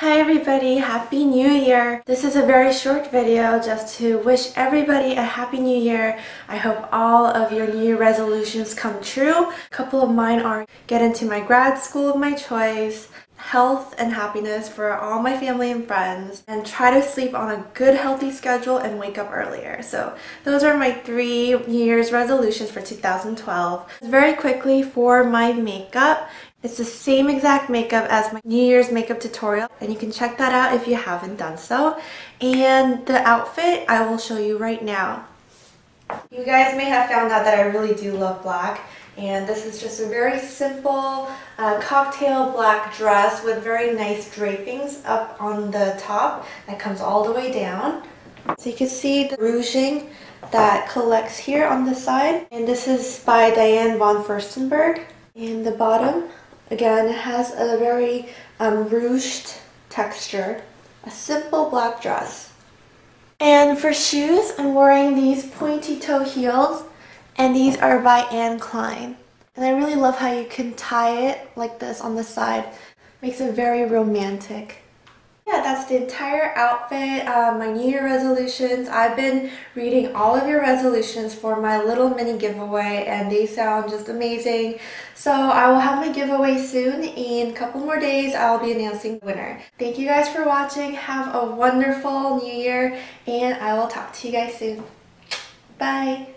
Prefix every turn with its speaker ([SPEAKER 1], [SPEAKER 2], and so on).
[SPEAKER 1] Hi everybody, Happy New Year! This is a very short video just to wish everybody a Happy New Year. I hope all of your New Year resolutions come true. A couple of mine are get into my grad school of my choice, health and happiness for all my family and friends, and try to sleep on a good healthy schedule and wake up earlier. So those are my three New Year's resolutions for 2012. Very quickly for my makeup, it's the same exact makeup as my New Year's makeup tutorial and you can check that out if you haven't done so. And the outfit I will show you right now. You guys may have found out that I really do love black and this is just a very simple uh, cocktail black dress with very nice drapings up on the top that comes all the way down. So you can see the ruching that collects here on the side and this is by Diane von Furstenberg. And the bottom Again, has a very um, ruched texture. A simple black dress. And for shoes, I'm wearing these pointy toe heels. And these are by Anne Klein. And I really love how you can tie it like this on the side. Makes it very romantic yeah, that's the entire outfit, uh, my New Year resolutions. I've been reading all of your resolutions for my little mini giveaway and they sound just amazing. So I will have my giveaway soon. In a couple more days, I'll be announcing the winner. Thank you guys for watching. Have a wonderful New Year and I will talk to you guys soon. Bye.